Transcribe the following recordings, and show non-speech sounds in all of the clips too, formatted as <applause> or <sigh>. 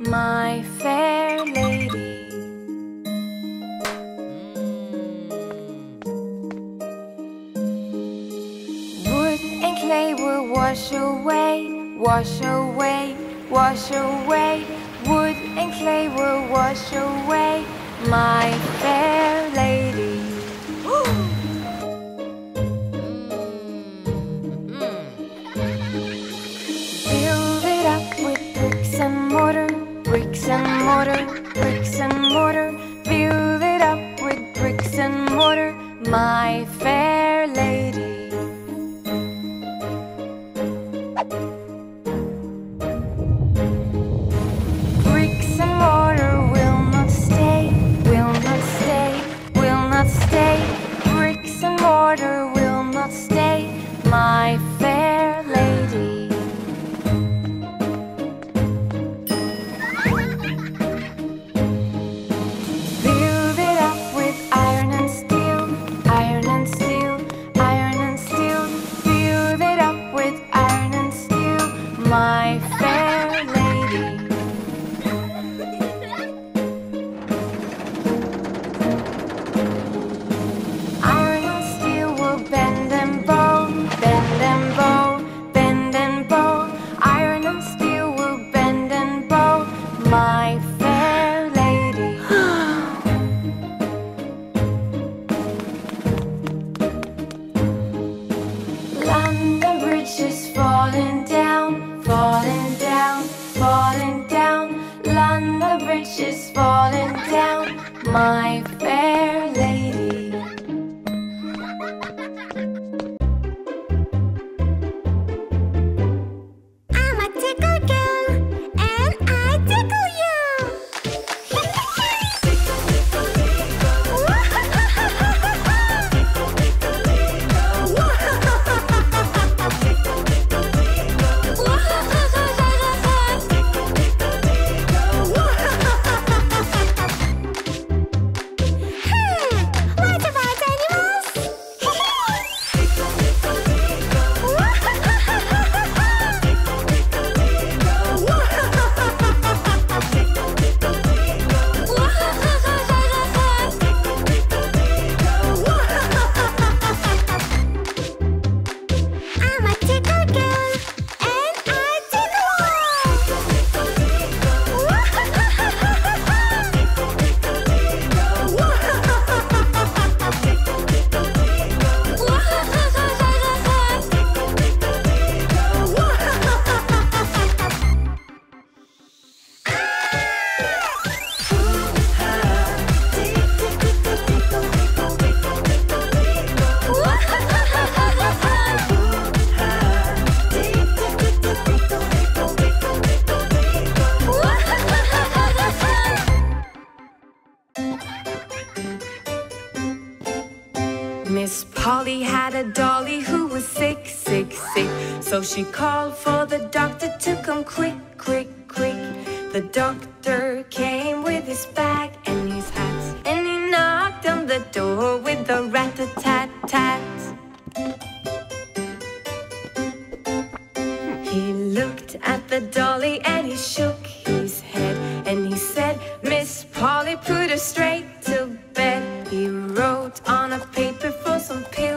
my fair lady. Mm. Wood and clay will wash away, wash away, wash away. Wood and clay will wash away, my fair a dolly who was sick, sick, sick. So she called for the doctor to come quick, quick, quick. The doctor came with his bag and his hat, and he knocked on the door with a rat a tat tat. He looked at the dolly and he shook his head and he said, Miss Polly, put her straight to bed. He wrote on a paper for some pills.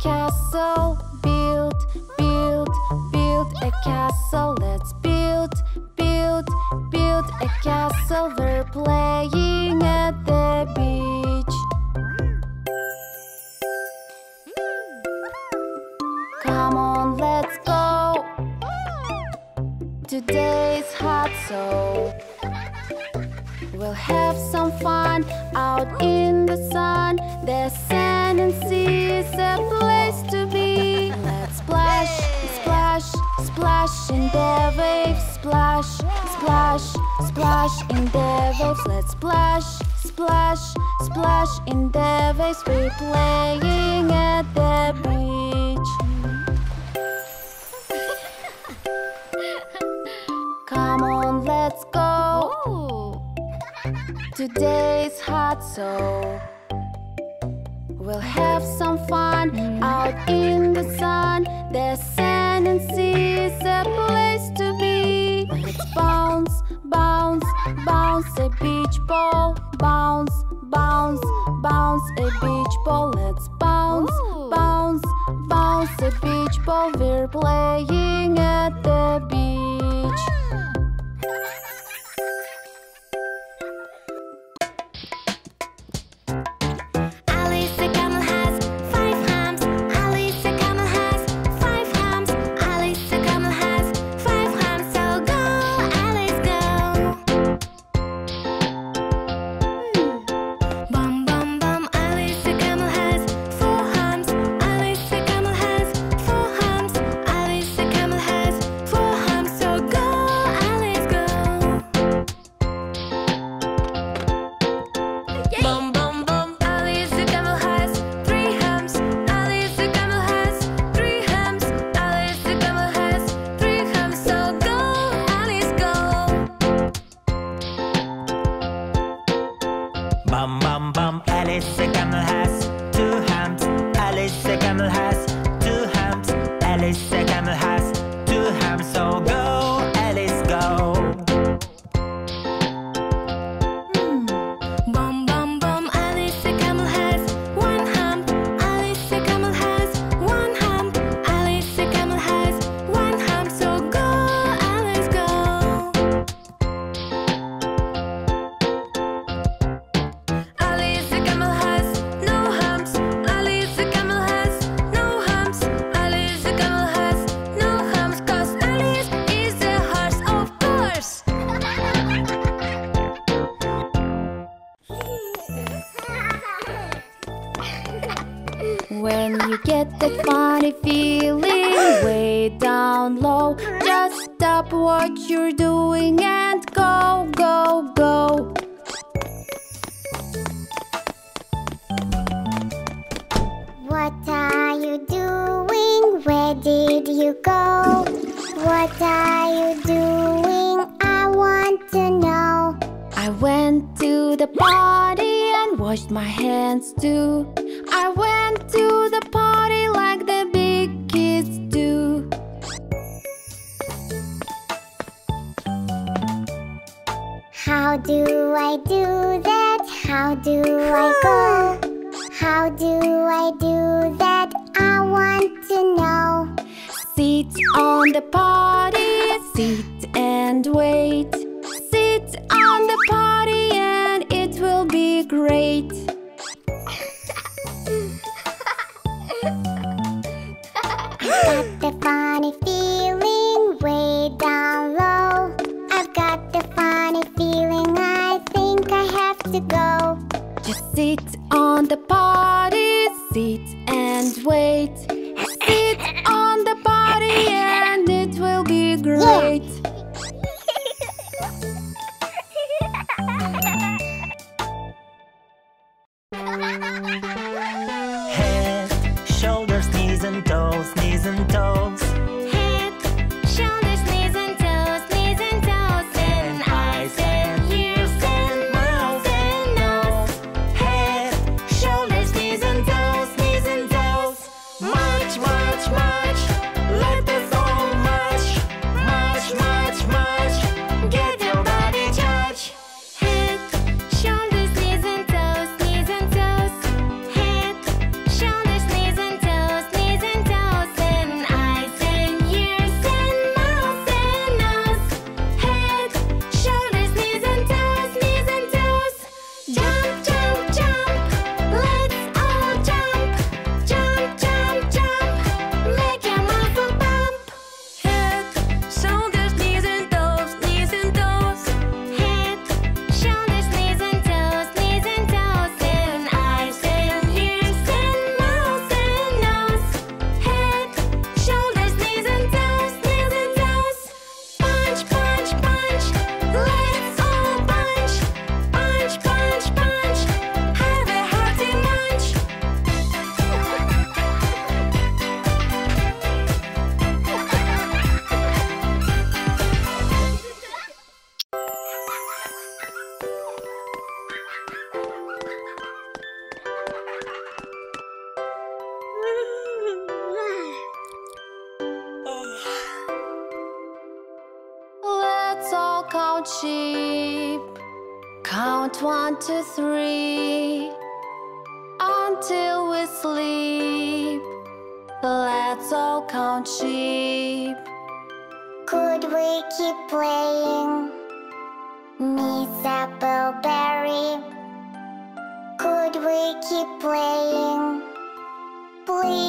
Castle. Build, build, build a castle. Let's build, build, build a castle. We're playing at the beach. Come on, let's go. Today's hot, so we'll have some fun out in the sun. The sand and sea is a splash in the waves. Splash, splash, splash in the waves. Let's splash, splash, splash in the waves. We're playing at the beach. <laughs> Come on, let's go. Today's hot, so we'll have some fun mm. out in the sun. The sand and sea is a place to be. Let's bounce, bounce, bounce a beach ball. Bounce, bounce, bounce a beach ball. Let's bounce, bounce, bounce a beach ball. We're playing at the beach. You go? What are you doing? I want to know. I went to the party and washed my hands too. I went to the party like the big kids do. How do I do that? How do I go? How do I do that? On the party, sit and wait. Sit on the party and it will be great. three until we sleep. Let's all count sheep. Could we keep playing? Miss Appleberry. Could we keep playing? Please.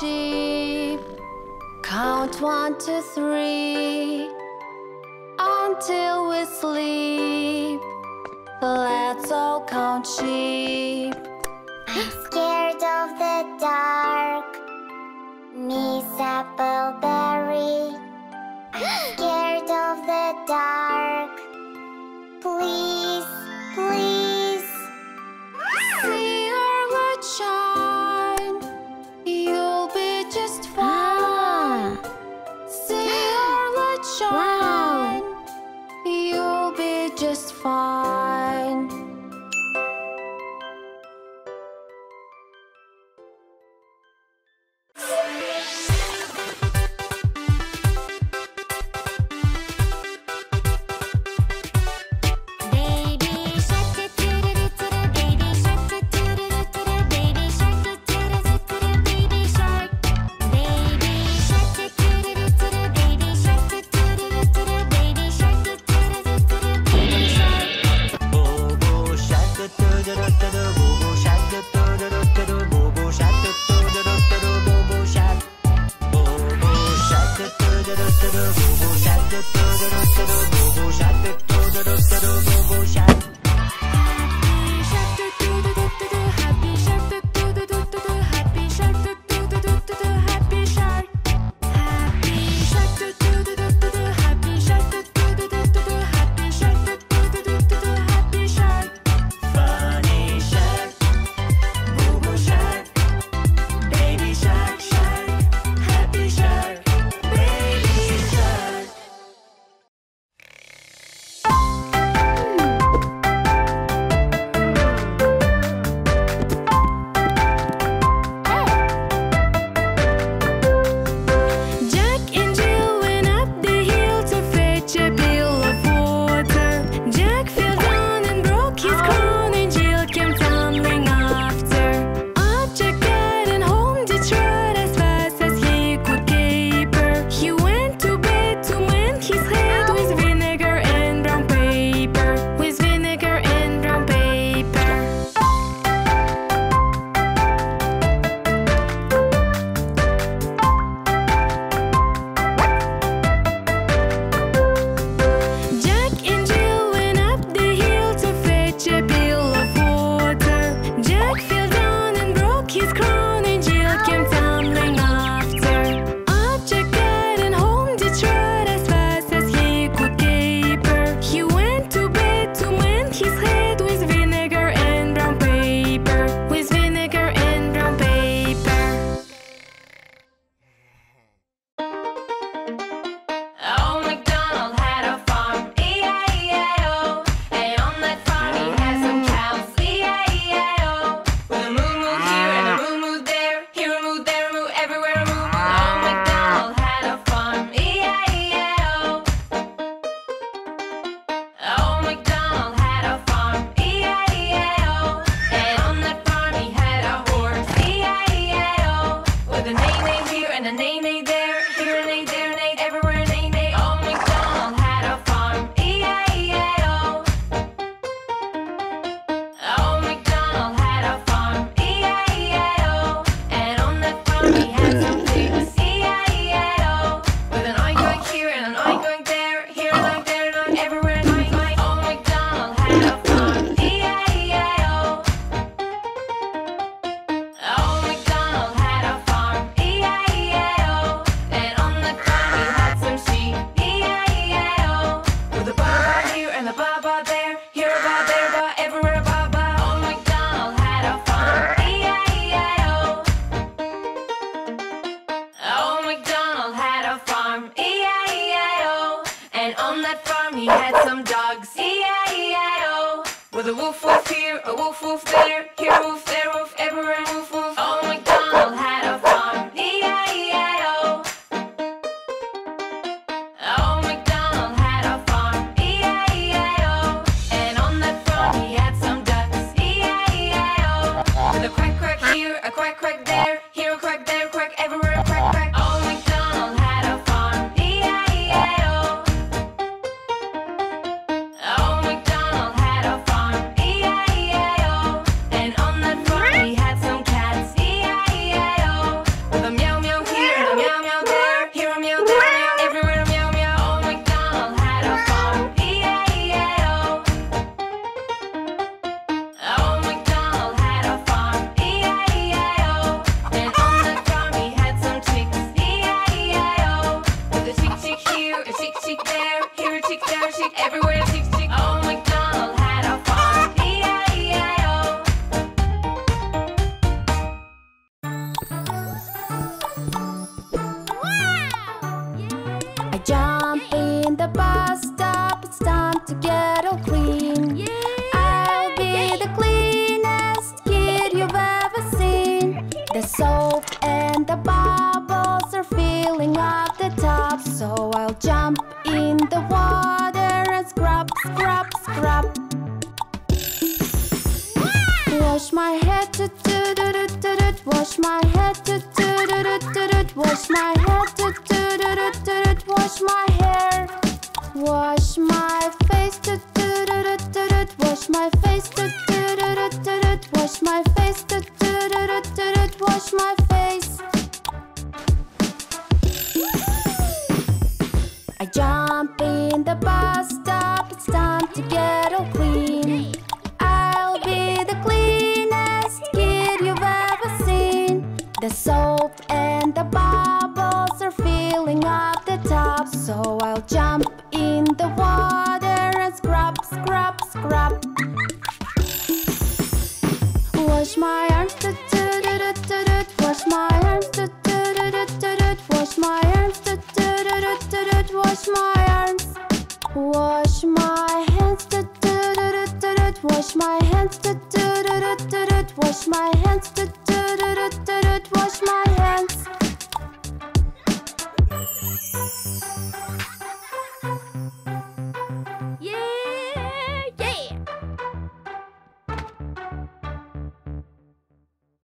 sheep. Count one, two, three, until we sleep. Let's all count sheep. I'm scared of the dark, Miss Appleberry. I'm scared of the dark. he's crying. Wash my head to do do do do do. Wash my head to do do do do do. Wash my head to do do do do do. Wash my hair. Wash my face to do do do do do. Wash my face to do do do do do. Wash my face to do do do do do. Wash my face. I jump in the bus. The soap and the bubbles are filling up the tub So I'll jump